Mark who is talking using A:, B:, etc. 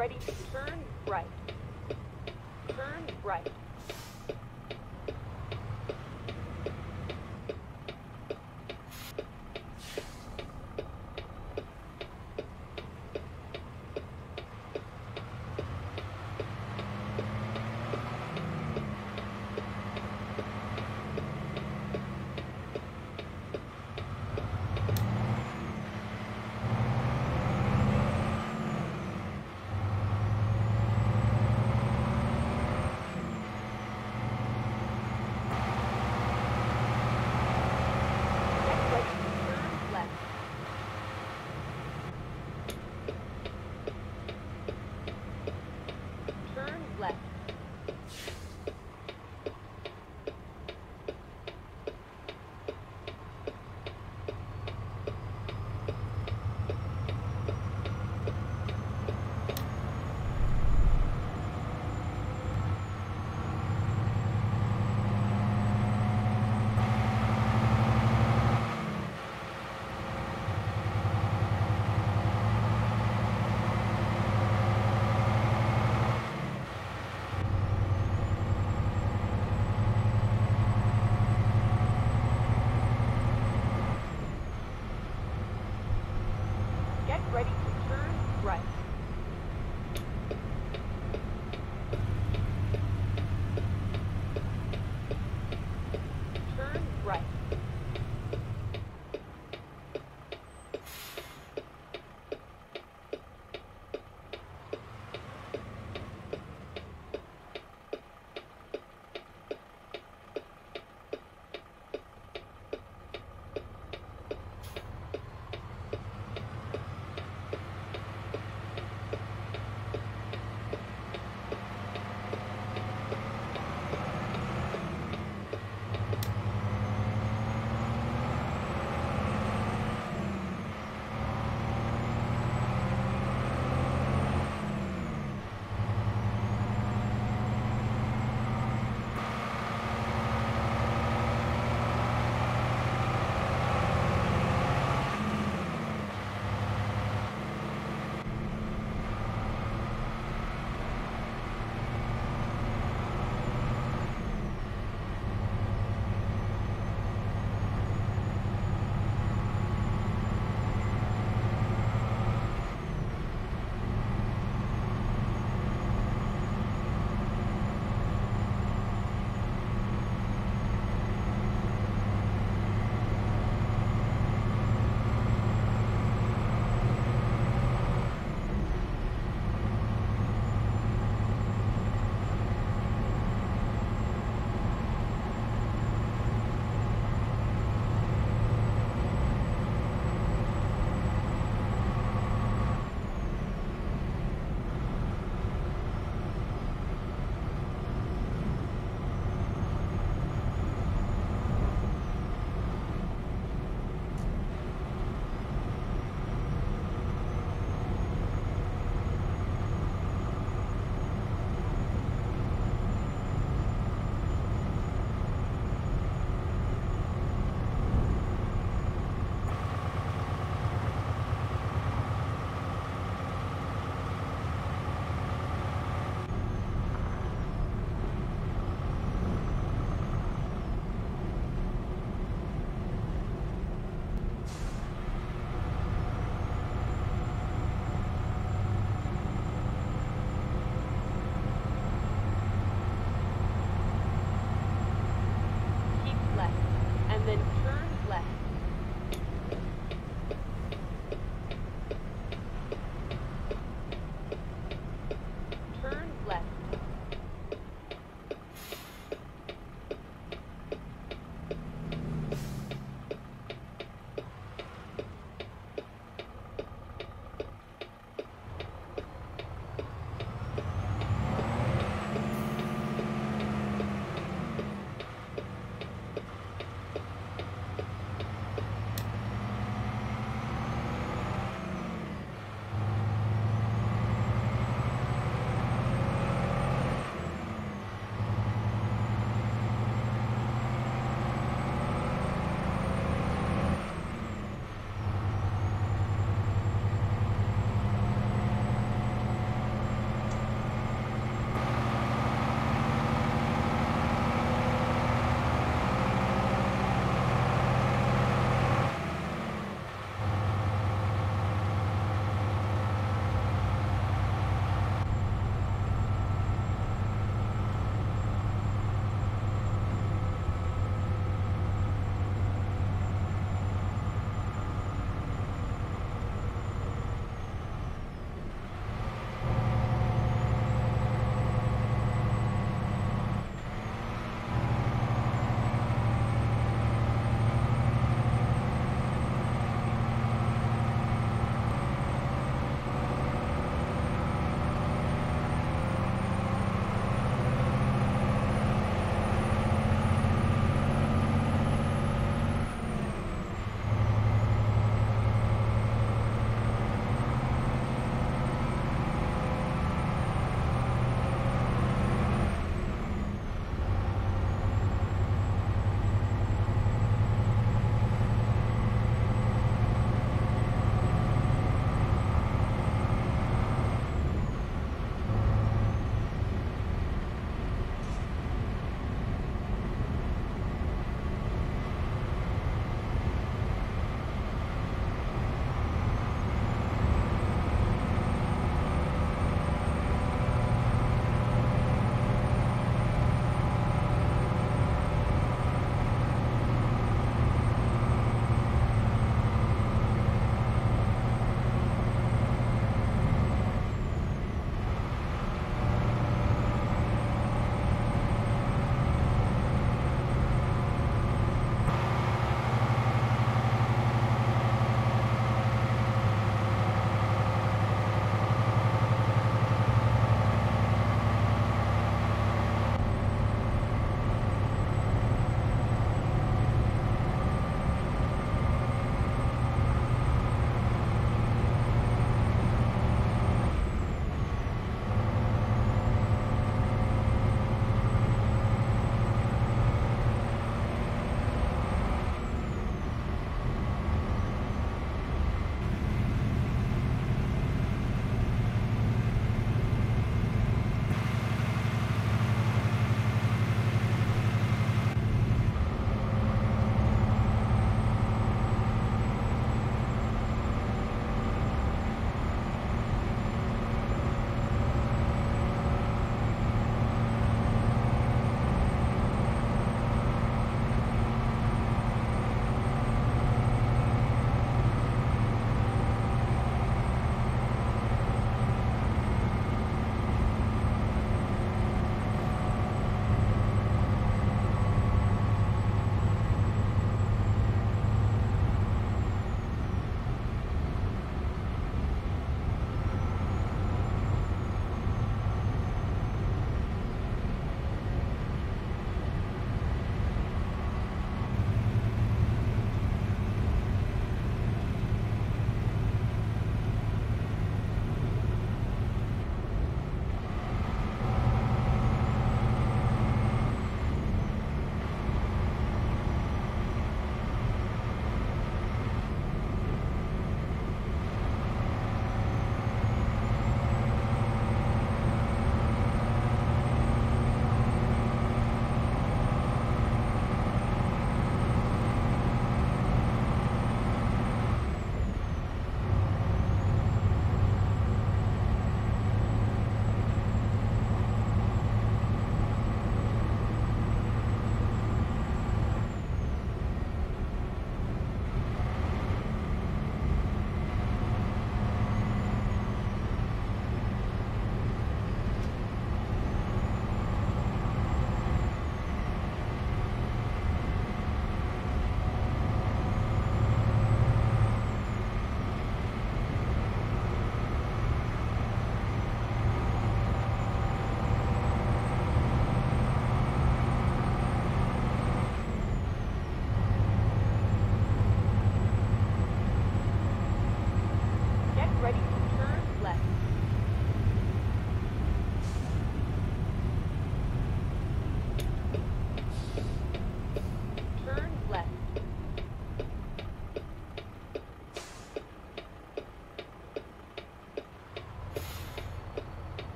A: ready to turn